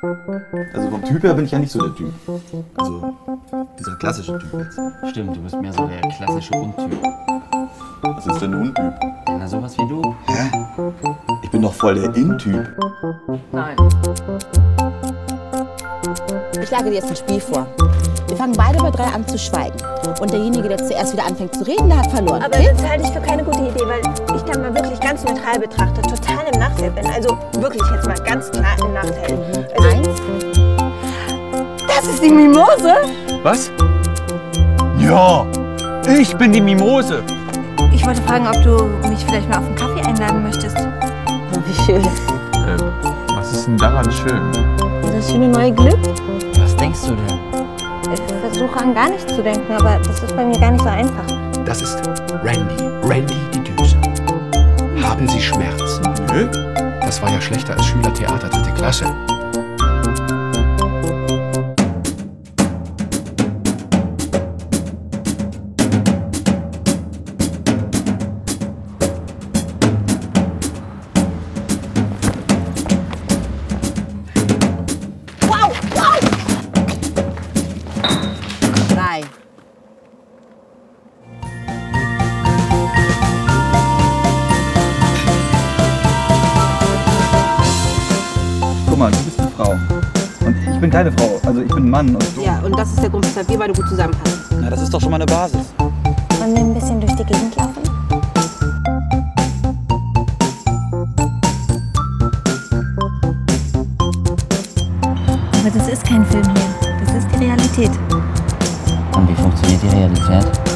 Also vom Typ her bin ich ja nicht so der Typ. Also dieser klassische Typ jetzt. Stimmt, du bist mehr so der klassische Untyp. Was ist denn ein Untyp? Na, sowas wie du? Hä? Ich bin doch voll der In-Typ. Nein. Ich schlage dir jetzt ein Spiel vor. Wir fangen beide bei drei an zu schweigen. Und derjenige, der zuerst wieder anfängt zu reden, der hat verloren. Aber okay? das halte ich für keine gute Idee, weil ich dann mal wirklich ganz neutral betrachtet total im Nachteil bin. Also wirklich jetzt mal ganz klar im Nachteil. Eins, das ist die Mimose? Was? Ja, ich bin die Mimose. Ich wollte fragen, ob du mich vielleicht mal auf einen Kaffee einladen möchtest. oh, wie schön. Äh, was ist denn daran schön? Das schöne neue Glück. Was denkst du denn? Ich versuche an gar nichts zu denken, aber das ist bei mir gar nicht so einfach. Das ist Randy. Randy die Düse. Haben Sie Schmerzen? Nö. Das war ja schlechter als Schülertheater dritte Klasse. Frau. Und ich bin keine Frau. Also ich bin ein Mann und du. Ja, und das ist der Grund, weshalb wir beide gut zusammenpassen. Na, das ist doch schon mal eine Basis. Wollen wir ein bisschen durch die Gegend laufen? Aber das ist kein Film hier. Das ist die Realität. Und wie funktioniert die Realität?